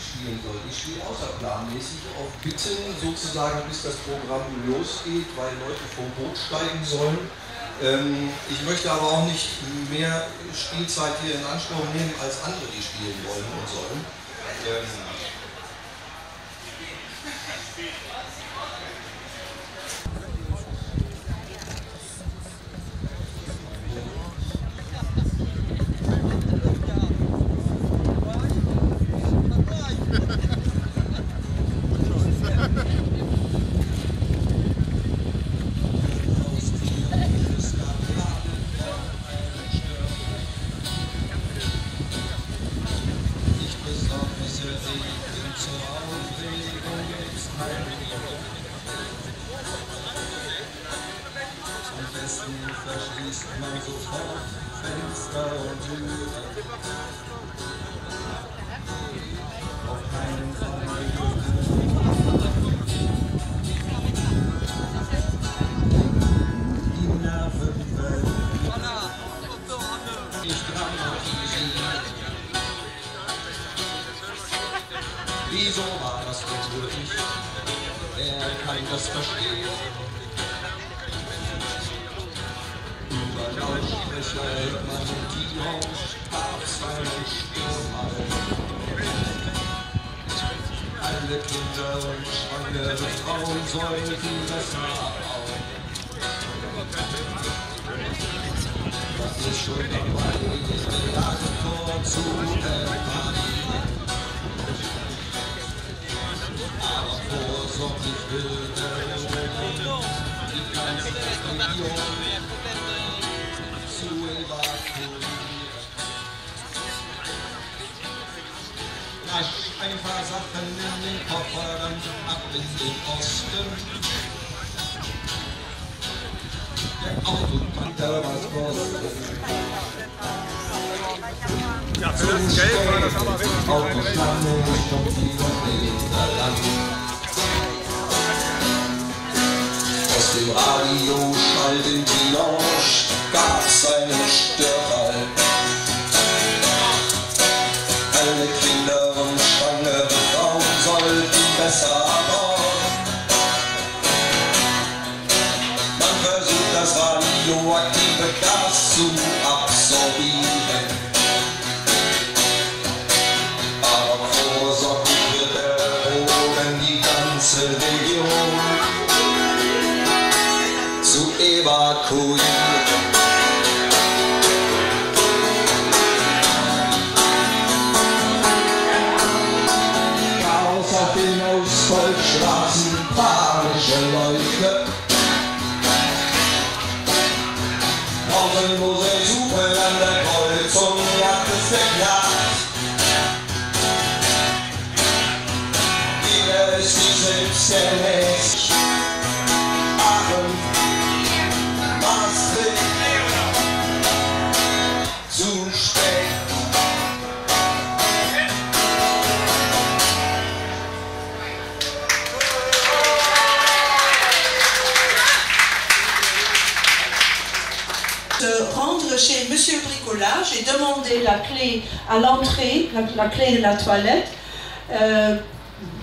spielen soll. Ich spiele außerplanmäßig auf Bitten sozusagen, bis das Programm losgeht, weil Leute vom Boot steigen sollen. Ähm, ich möchte aber auch nicht mehr Spielzeit hier in Anspruch nehmen, als andere, die spielen wollen und sollen. Ähm, verschließt man sofort Fenster und Türen. Auf keinen Fall die Nerven werden nicht dramatisiert. Wieso war das notwendig? Wer kann das verstehen? Alle Kinder und schwangere Frauen sollten besser abhauen. Was ist schon dabei, den Reaktor zu reparieren? Aber vorsorglich will die ganze Region Rasch ein paar Sachen in den Koffer, dann ab in den Osten. Der Autopanther was kostet. Ja, für das Geld war das aber richtig Autoschlange kommt wieder. Aus dem Radio schallt in die Lounge, gab's Wollen, wo sie suchen, chez Monsieur Bricolage et demander la clé à l'entrée, la, clé de la toilette. Euh,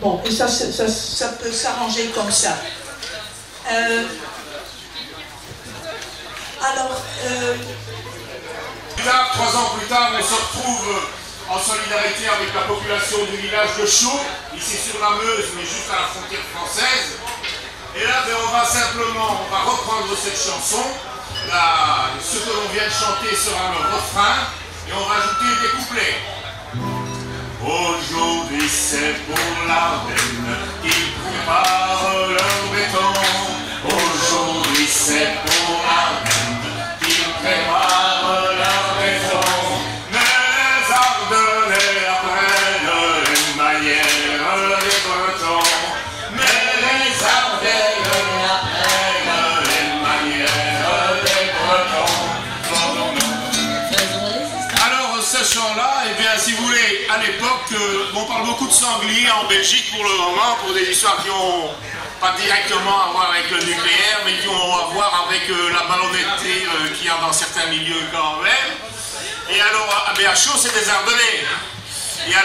bon, et ça, ça, ça- peut s'arranger comme ça. Euh, alors, euh, tard, trois ans plus tard, on se retrouve en solidarité avec la population du village de Chaux, ici sur la Meuse, mais juste à la frontière française. Et là, ben, on va simplement, on va reprendre cette chanson. Ah, ce que l'on vient de chanter sera le refrain et on va ajouter des couplets. Aujourd'hui c'est pour la on parle beaucoup de sangliers en Belgique pour le moment, pour des histoires qui ont pas directement à voir avec le nucléaire, mais qui ont à voir avec euh, la malhonnêteté euh, qu'il y a dans certains milieux quand même. Et alors à BHO, c'est des Ardennais.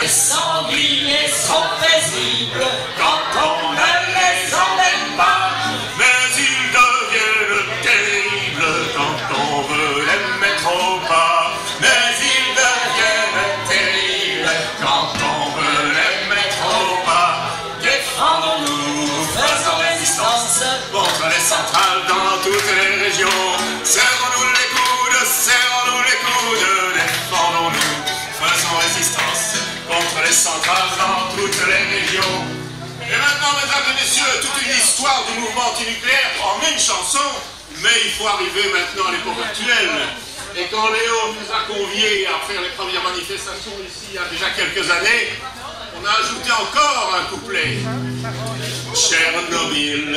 Les sangliers sont paisibles quand on ne Et maintenant, mesdames et messieurs, toute une histoire du mouvement antinucléaire en une chanson, mais il faut arriver maintenant à l'époque actuelle. Et quand Léo nous a conviés à faire les premières manifestations ici il y a déjà quelques années, on a ajouté encore un couplet. Tchernobyl,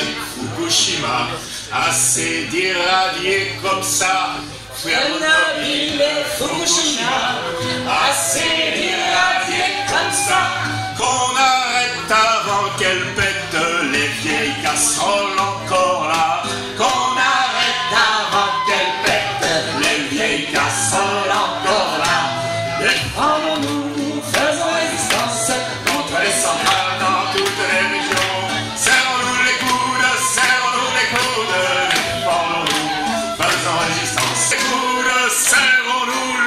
Fukushima, assez d'irradier comme ça. Tchernobyl et Fukushima, assez segura, salvo un